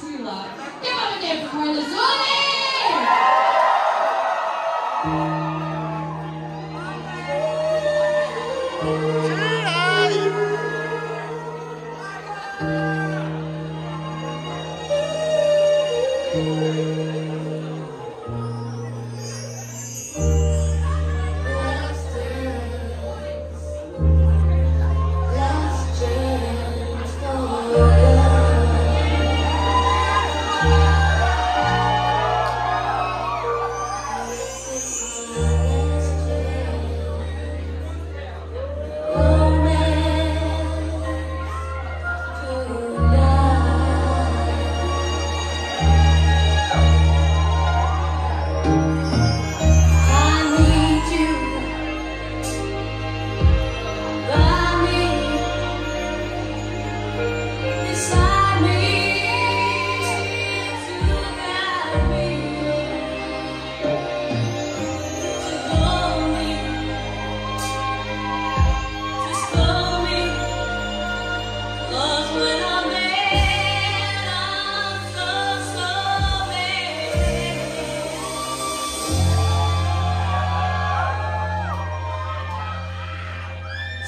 too loud. Give up a name for Carla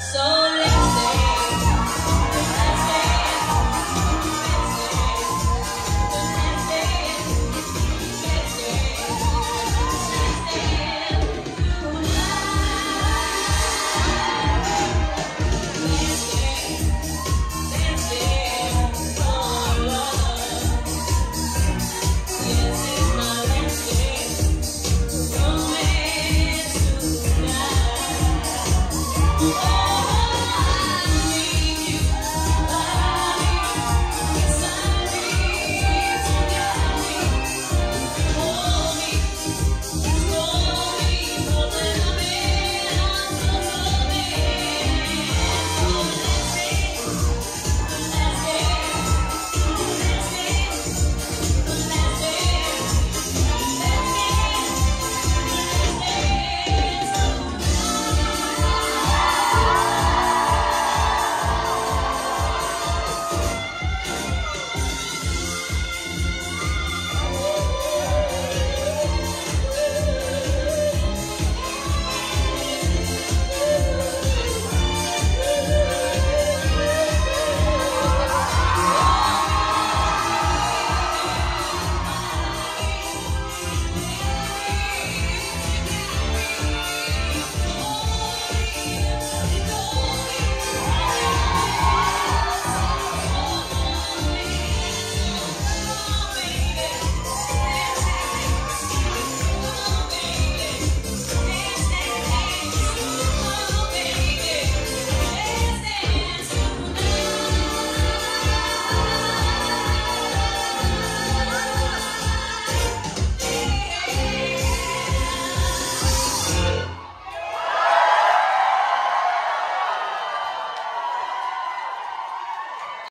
So